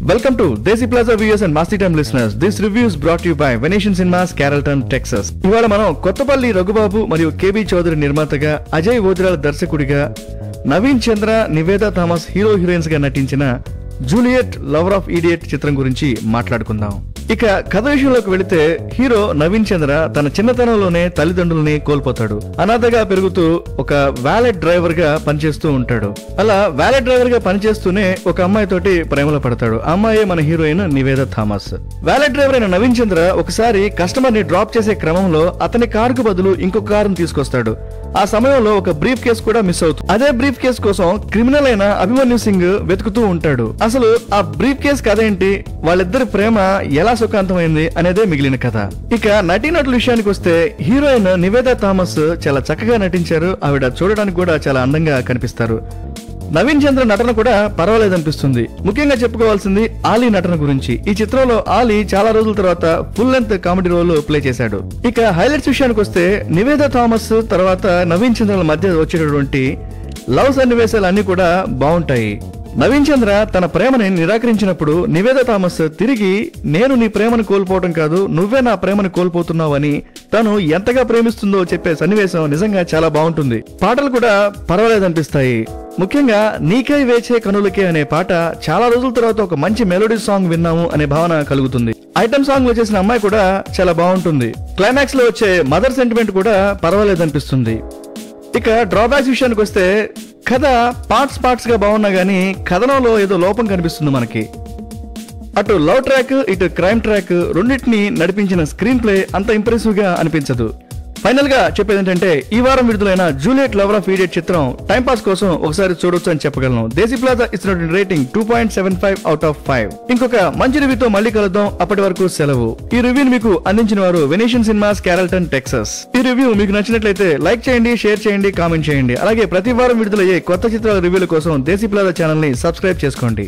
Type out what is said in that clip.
Welcome to Desi Plaza views and Masti time listeners this reviews brought you by Venetian Cinemas Carrollton Texas ఇవాళ మనం కొత్తపల్లి రఘుబాబు మరియు KB Chowdary నిర్మాతగా అజయ్ ఓదిరాల దర్శకుడిగా Naveen Chandra Niveda Thomas hero హీరోయిన్స్గా నటించిన జూలియట్ లవర్ ఆఫ్ ఈడియట్ చిత్రం గురించి మాట్లాడుకుందాం. ఇక కథ విషయంలోకి వెళితే హీరో నవీన్ చంద్ర తన చిన్నతనంలోనే తల్లిదండ్రుల్ని కోల్పోతాడు. అనాథగా పెరుగుతూ ఒక వ్యాలెట్ డ్రైవర్గా పనిచేస్తూ ఉంటాడు. అలా వ్యాలెట్ డ్రైవర్గా పనిచేస్తూనే ఒక అమ్మాయి తోటి ప్రేమలో పడతాడు. అమ్మాయే మన heroine Nivetha Thomas. Valet driver అయిన నవీన్ చంద్ర ఒకసారి కస్టమర్ని డ్రాప్ చేసే క్రమంలో అతని కారుకు బదులు ఇంకొక కారును తీసుకొస్తాడు. ఆ సమయంలో ఒక బ్రీఫ్ కేసు కూడా మిస్ అవుతుంది అదే బ్రీఫ్ కేసు కోసం క్రిమినల్ అయిన అభిమన్యు సింగ్ వెతుకుతూ ఉంటాడు. అసలు ఆ బ్రీఫ్ కేసు కథ ఏంటి? వాళ్ళిద్దరి ప్రేమ ఎలా సుఖాంతమైంది అనేదే మిగిలిన కథ. ఇక నటీనటుల విషయానికి వస్తే హీరోయిన్ నివేదా థామస్ చాలా చక్కగా నటించారు. ఆవిడ చూడడానికి కూడా చాలా అందంగా కనిపిస్తారు. నవీన్ చంద్ర నటన కూడా పర్వాలేదనిపిస్తుంది. ముఖ్యంగా చెప్పుకోవాల్సింది ఆలీ నటన గురించి. ఈ చిత్రంలో ఆలీ చాలా రోజుల తర్వాత full length comedy role play చేశాడు. ఇక హైలైట్స్ విషయానికి వస్తే నివేద థామస్ తర్వాత నవీన్ చంద్రల మధ్య వచ్చేటటువంటి లవ్ సన్నివేశాలు అన్ని కూడా బాగుంటాయి. నవీన్ చంద్ర తన ప్రేమని నిరాకరించినప్పుడు నివేద థామస్ తిరిగి నేను నీ ప్రేమను కోల్పోవటం కాదు నువ్వే నా ప్రేమను కోల్పోతున్నావు అని తను ఎంతగా ప్రేమిస్తుందో చెప్పే సన్నివేశం నిజంగా చాలా బాగుంటుంది. పాటలు కూడా పర్వాలేదనిపిస్తాయి. ముఖ్యంగా నీకై వేచే కనులకే అనే పాట చాలా రోజుల తర్వాత ఒక మంచి మెలోడీ సాంగ్ విన్నాము అనే భావన కలుగుతుంది. ఐటమ్ సాంగ్లో చేసిన అమ్మాయి కూడా చాలా బాగుంటుంది. క్లైమాక్స్లో వచ్చే మదర్ సెంటిమెంట్ కూడా పర్వాలేదనిపిస్తుంది. ఇక డ్రాబ్యాక్స్ విషయానికి వస్తే కథ పార్ట్స్ పార్ట్స్గా బాగున్నా గానీ కథనంలో ఏదో లోపం కనిపిస్తుంది మనకి. అటు లవ్ ట్రాక్ ఇటు క్రైమ్ ట్రాక్ రెండింటిని నడిపించిన స్క్రీన్ ప్లే అంత ఇంప్రెసివ్గా అనిపించదు. ఫైనల్గా చెప్పేది ఏంటంటే ఈ వారం విడుదలైన జూలియట్ లవర్ ఆఫ్ ఈడియట్ చిత్రం టైం పాస్ కోసం ఒకసారి చూడొచ్చు అని చెప్పగలను. దేశీ ప్లాజా ఇచ్చినటువంటి rating two point seven five out of five ఇంకొక మంచి రివ్యూతో మళ్ళీ కలుద్దాం. అప్పటి వరకు సెలవు. ఈ రివ్యూని మీకు అందించిన వారు వెనేషియన్ సినిమాస్ క్యారల్టన్ టెక్సస్ ఈ రివ్యూ మీకు నచ్చినట్లయితే లైక్ చేయండి షేర్ చేయండి కామెంట్ చేయండి. అలాగే ప్రతి వారం విడుదలయ్యే కొత్త చిత్రాల రివ్యూల కోసం దేశీ ప్లాజా ఛానల్ని సబ్స్క్రైబ్ చేసుకోండి.